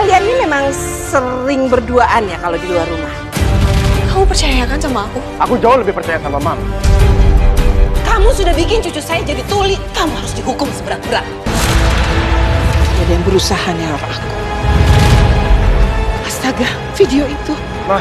Kalian ini memang sering berduaan ya kalau di luar rumah. Kamu percaya kan sama aku? Aku jauh lebih percaya sama Mama. Kamu sudah bikin cucu saya jadi tuli. Kamu harus dihukum seberat-berat. Ada yang berusaha neror aku. Astaga, video itu. Ma,